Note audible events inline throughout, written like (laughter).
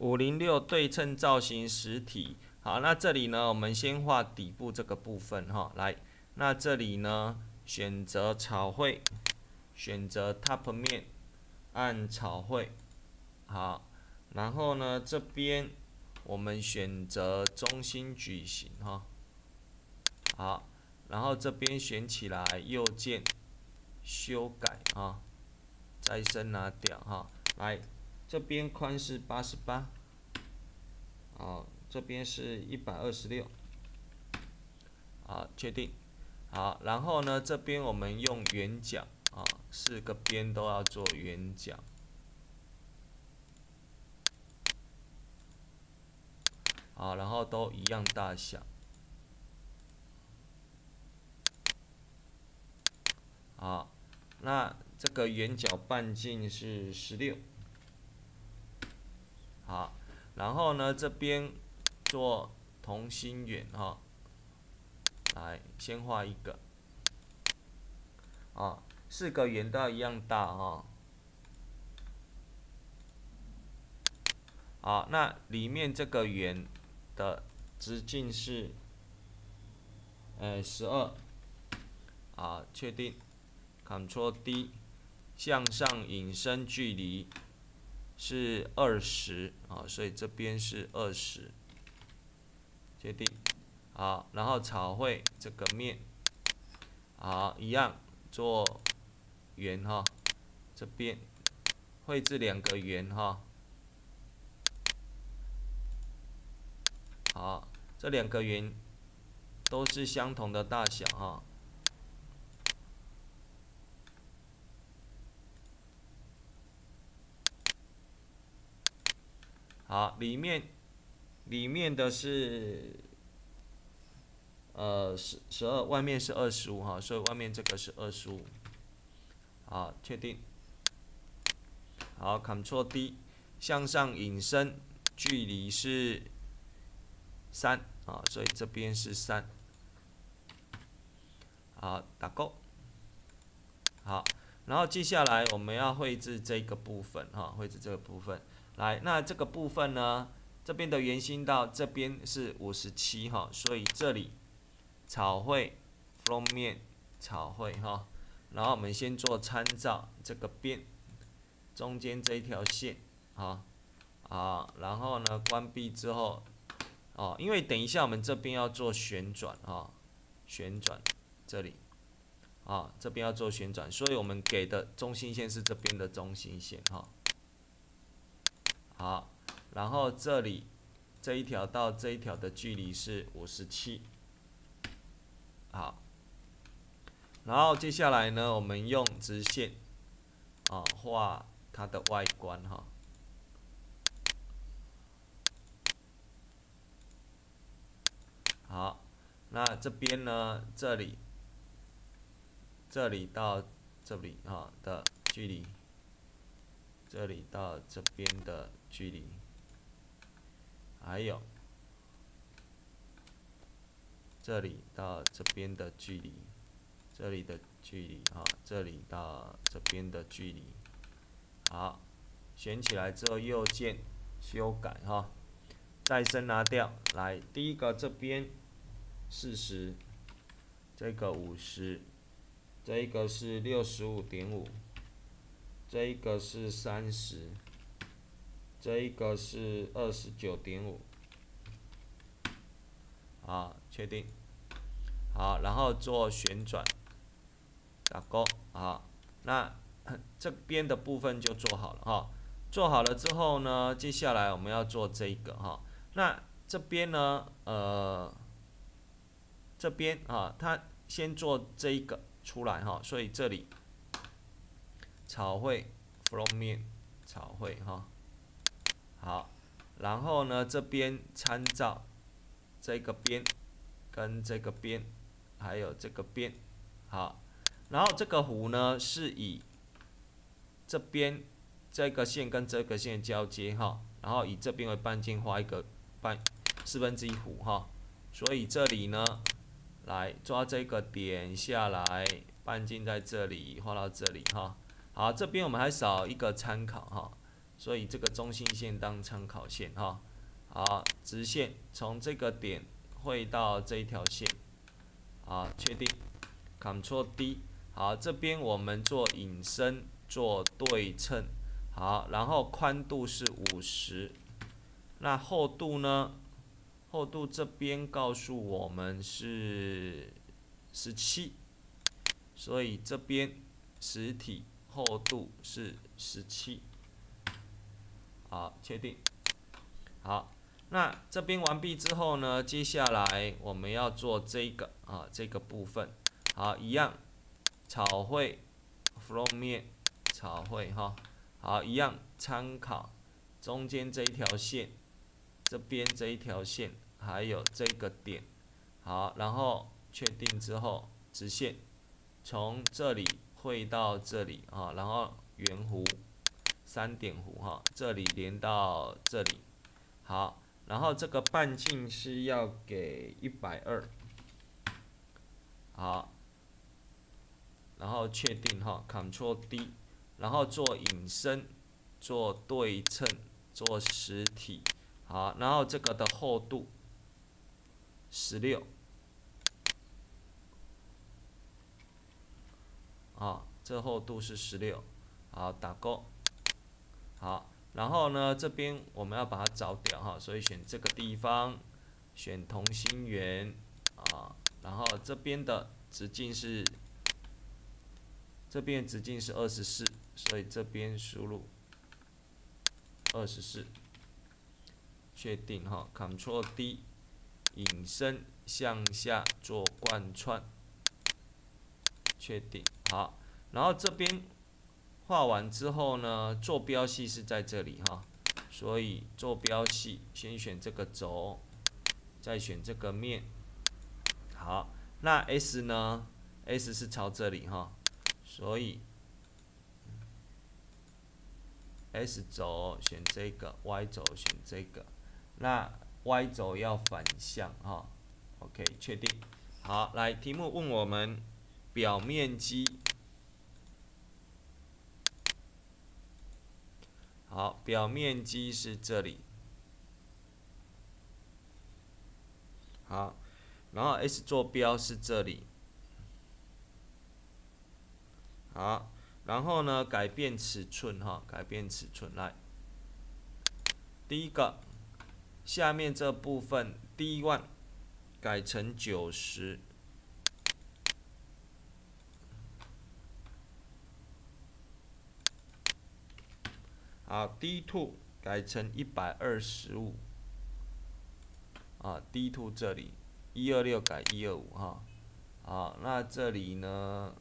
五零六对称造型实体。好，那这里呢，我们先画底部这个部分哈。来，那这里呢，选择草绘，选择 top 面，按草绘。好，然后呢，这边我们选择中心矩形哈。好，然后这边选起来，右键修改啊，再生拿掉哈。来，这边宽是八十八，哦，这边是一百二十六，好，确定。好，然后呢，这边我们用圆角啊，四个边都要做圆角。好，然后都一样大小。好，那这个圆角半径是十六。好，然后呢，这边做同心圆哈，来先画一个。啊，四个圆都要一样大哈。好，那里面这个圆的直径是，呃，十二。啊，确定。Ctrl D，向上引伸距离是二十啊，所以这边是二十，确定。好，然后草绘这个面，好，一样做圆哈，这边绘制两个圆哈。好，这两个圆都是相同的大小哈。好，里面里面的是呃十十二，外面是二十五哈，所以外面这个是二十五。好，确定。好，Ctrl D，向上引申，距离是三啊，所以这边是三。好，打勾。好，然后接下来我们要绘制这个部分哈，绘制这个部分。来，那这个部分呢？这边的圆心到这边是五十七哈，所以这里草绘封面草绘哈，然后我们先做参照这个边中间这一条线啊啊，然后呢关闭之后哦，因为等一下我们这边要做旋转啊，旋转这里啊这边要做旋转，所以我们给的中心线是这边的中心线哈。好，然后这里这一条到这一条的距离是五十七。好，然后接下来呢，我们用直线啊画它的外观哈。好，那这边呢，这里这里到这里啊的距离。这里到这边的距离，还有这里到这边的距离，这里的距离啊，这里到这边的距离，好，选起来之后右键修改哈，再生拿掉，来第一个这边四十，这个五十，这一个是六十五点五。这一个是三十，这一个是二十九点五，啊，确定，好，然后做旋转，打勾，好，那 (coughs) 这边的部分就做好了。哈，做好了之后呢，接下来我们要做这个。哈，那这边呢，呃，这边啊，它先做这一个出来。哈，所以这里。草绘，from 面，草绘哈，好，然后呢这边参照这个边跟这个边，还有这个边，好，然后这个弧呢是以这边这个线跟这个线交接哈，然后以这边为半径画一个半四分之一弧哈，所以这里呢来抓这个点下来，半径在这里画到这里哈。好，这边我们还少一个参考哈，所以这个中心线当参考线哈。好，直线从这个点会到这一条线，好，确定，Ctrl D，好，这边我们做引申，做对称，好，然后宽度是五十，那厚度呢？厚度这边告诉我们是十七，所以这边实体厚度是十七，好，确定，好。那这边完毕之后呢，接下来我们要做这个啊这个部分，好一样，草绘，from 面，草绘哈，好一样参考中间这一条线，这边这一条线，还有这个点，好，然后确定之后直线从这里退到这里啊，然后圆弧，三点弧哈，这里连到这里，好。然后这个半径是要给一百二，好，然后确定哈，Ctrl D，然后做引申，做对称，做实体，好，然后这个的厚度十六，啊，这厚度是十六，好，打勾，好。然后呢，这边我们要把它找掉哈，所以选这个地方，选同心圆。啊，然后这边的直径是，这边直径是二十四，所以这边输入二十四，确定哈，Ctrl D，引申向下做贯穿，确定好，然后这边。画完之后呢，坐标系是在这里哈，所以坐标系先选这个轴，再选这个面。好，那 S 呢？S 是朝这里哈，所以 S 轴选这个，Y 轴选这个，那 Y 轴要反向哈。OK，确定。好，来题目问我们表面积。好，表面积是这里。好，然后 S 坐标是这里。好，然后呢，改变尺寸哈，改变尺寸来。第一个，下面这部分 D one 改成九十。好，D two 改成一百二十五。啊，D two 这里一二六改一二五哈。好，那这里呢，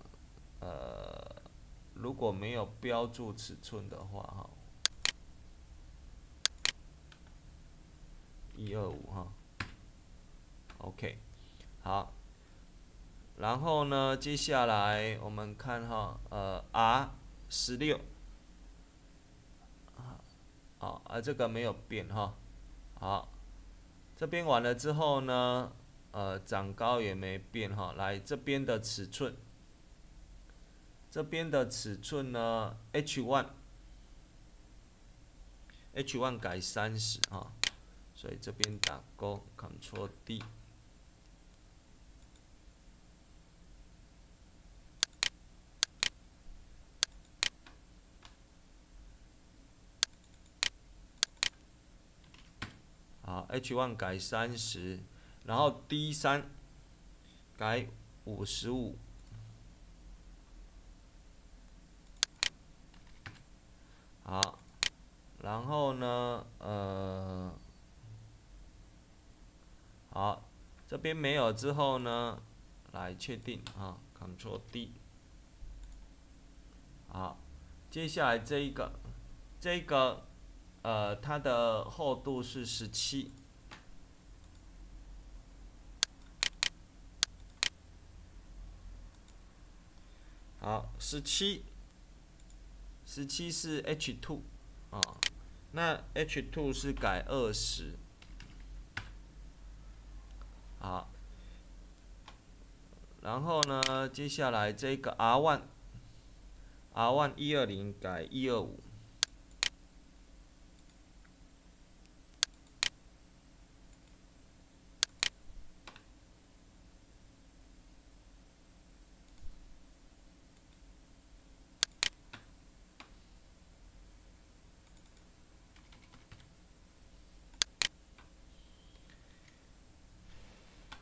呃，如果没有标注尺寸的话哈，一二五哈。OK，好。然后呢，接下来我们看哈，呃，R 十六。好，啊这个没有变哈。好，这边完了之后呢，呃，长高也没变哈。来这边的尺寸，这边的尺寸呢，H one，H one 改三十哈，所以这边打勾，Ctrl D。好，H one 改三十，然后 D 三改五十五。好，然后呢，呃，好，这边没有之后呢，来确定啊，Ctrl D。好，接下来这一个，这个。呃，它的厚度是十七，好，十七，十七是 H two 啊，那 H two 是改二十，好，然后呢，接下来这个 R one，R one 一二零改一二五。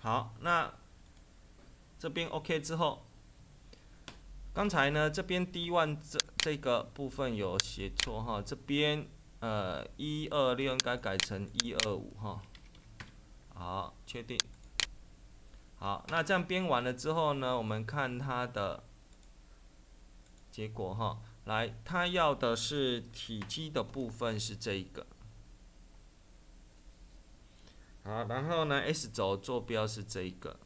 好，那这边 OK 之后，刚才呢这边 D one 这这个部分有写错哈，这边呃一二六应该改成一二五哈。好，确定。好，那这样编完了之后呢，我们看它的结果哈。来，它要的是体积的部分是这一个。好，然后呢，S 轴坐标是这一个，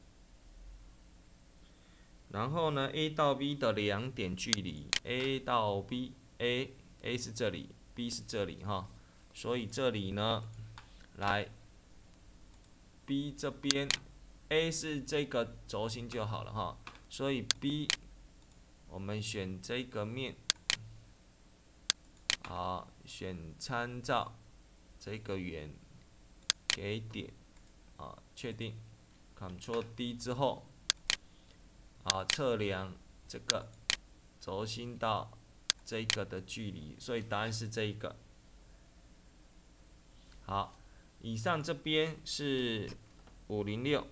然后呢，A 到 B 的两点距离，A 到 B，A，A 是这里，B 是这里哈，所以这里呢，来，B 这边，A 是这个轴心就好了哈，所以 B，我们选这个面，好，选参照这个圆。给点，啊，确定，Ctrl D 之后，啊，测量这个轴心到这个的距离，所以答案是这一个。好，以上这边是五零六。